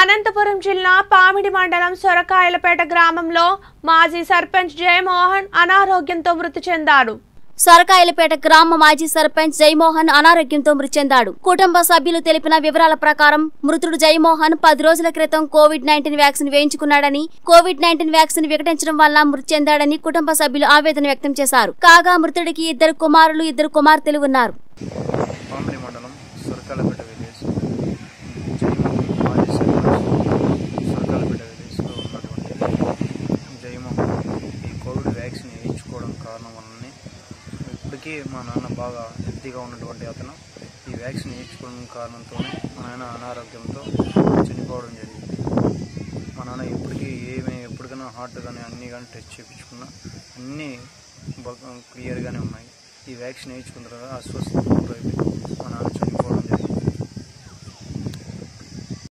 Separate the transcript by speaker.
Speaker 1: అనంతపురం జిల్లా పామిడి మండలం సొరకాయలపేట గ్రామంలో మాజీ సర్పంచ్ జయమోహన్ అనారోగ్యంతో మృతి చెందాడు.
Speaker 2: సొరకాయలపేట గ్రామ మాజీ సర్పంచ్ జయమోహన్ అనారోగ్యంతో మృతి చెందాడు. కుటుంబ సభ్యులు తెలిపిన వివరాల ప్రకారం మృతుడు జయమోహన్ పది రోజుల క్రితం కోవిడ్ నైన్టీన్ వ్యాక్సిన్ వేయించుకున్నాడని కోవిడ్ నైన్టీన్ వ్యాక్సిన్ వికటించడం వల్ల మృతి చెందాడని కుటుంబ సభ్యులు ఆవేదన వ్యక్తం చేశారు. కాగా మృతుడికి ఇద్దరు కుమారులు ఇద్దరు కుమార్తెలు ఉన్నారు
Speaker 3: పామిడి మండలం సురకాలపేట విలేజ్ జయమోహన్ మాజీ సర్పంచ్ సురకాలపేట విలేజ్లో ఉన్నటువంటి జయమోహన్ ఈ వ్యాక్సిన్ వేయించుకోవడం కారణం వల్లనే ఇప్పటికీ మా నాన్న బాగా హెల్తీగా ఉన్నటువంటి అతను ఈ వ్యాక్సిన్ వేయించుకోవడం కారణంతోనే మా నాన్న అనారోగ్యంతో చనిపోవడం జరిగింది. మా నాన్న ఇప్పటికీ ఏమి ఎప్పటికైనా హార్ట్ కానీ అన్నీ కానీ టెస్ట్ చేయించుకున్నా అన్నీ క్లియర్గానే ఉన్నాయి. ఈ వ్యాక్సిన్ వేయించుకున్న తర్వాత అస్వస్థ మా నాన్న చనిపోవడం